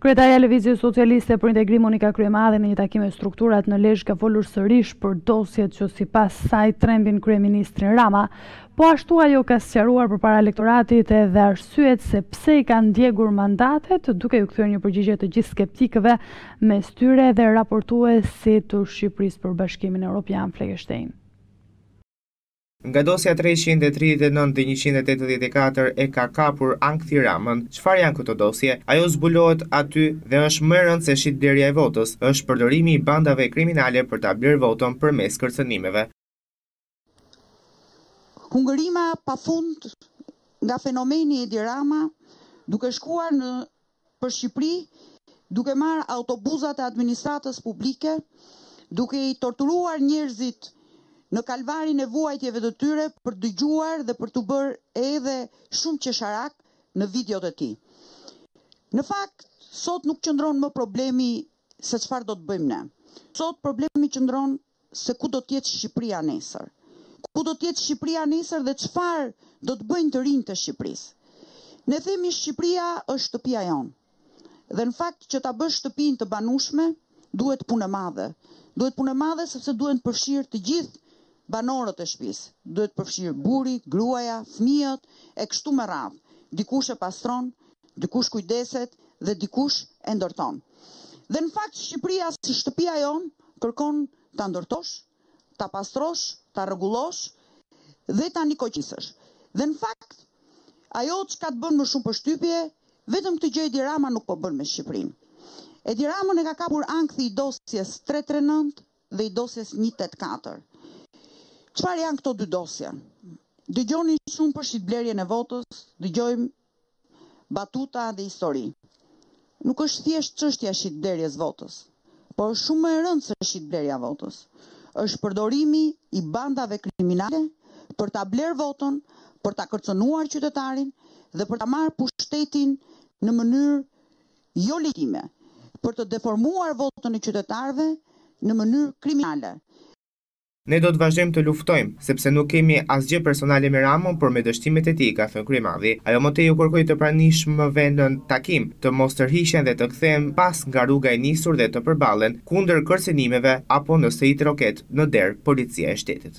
Kryetarja e Lëvizjes Socialiste për Integrim Monika Kryemadhi në një takim me strukturat në Lezhë ka folur sërish për dosjet që sipas saj trembin kryeministrin Rama. Po ashtu ajo ka sqaruar përpara elektoratit edhe arsyet se pse i kanë djegur mandatet, duke iu kthyer një përgjigje të gjithë skeptikëve, mes tyre edhe raportuesit të Shqipërisë për Bashkimin Evropian Fleckenstein. Nga dosja treqind e tridhjetë e nëntë dhe njëqind e tetëdhjetë e katër e ka kapur ankthi Ramën. Çfarë janë këto dosje? Ajo zbulohet aty dhe është më e rëndë se shitblerja e votës, është përdorimi i bandave kriminale për ta blerë votën përmes kërcënimeve. Hungërima pa fund nga fenomeni Edi Rama duke shkuar në për Shqipri, duke marrë autobusat e administratës publike, duke i torturuar njerëzit në kalvarin e vuajtjeve të tyre për të dëgjuar dhe për t'u bërë edhe shumë qesharak në videot e tij. Në fakt, sot nuk qëndron më problemi se çfarë do të bëjmë ne. Sot problemi qëndron se ku do të jetë Shqipria nesër. Ku do të jetë Shqipria nesër dhe çfarë do të bëjnë të rinjtë e Shqiprisë. Ne themi Shqipria është shtëpia jonë. Dhe në fakt që ta bësh shtëpinë të banueshme duhet punë e madhe. Duhet punë e madhe sepse duhen të përfshirë të gjithë banorët e shpisë. Duhet përfshirë burri, gruaja, fmijët e kështu me radhë. Dikush e pastron, Dikush kujdeset dhe dikush e ndërton. Dhe në fakt Shqipëria si shtëpia jonë kërkon ta ndërtosh, ta pastrosh, ta rregullosh dhe ta nikoqisësh. Dhe në fakt ajo çka të bën më shumë përshtypje, vetëm këtë gjë Edi Rama nuk po bën me Shqipërinë. Edi Ramën e ka kapur ankthi i dosjes tre tre nëntë dhe i dosjes një tetë katër. Çfarë janë këto dy dosje? Dëgjoni shumë për shitblerjen e votës, dëgjojmë batuta dhe histori. Nuk është thjesht çështja e shitblerjes votës, por është shumë më e rëndë se shitblerja votës. Është përdorimi i bandave kriminale për ta blerë votën, për ta kërcënuar qytetarin dhe për ta marrë pushtetin në mënyrë jo legjitime, për të deformuar votën e qytetarëve në mënyrë kriminale. Ne do të vazhdojmë të luftojmë, sepse nuk kemi asgjë personale me Ramën, por me dështimet e tij, ka thënë Kryemadhi. Ajo më tej u kërkoi të pranishmëve në takim, të mos tërhiqen dhe të kthehen pas nga rruga e nisur dhe të përballen kundër kërcënimeve apo nëse i troket në derë Policia e Shtetit.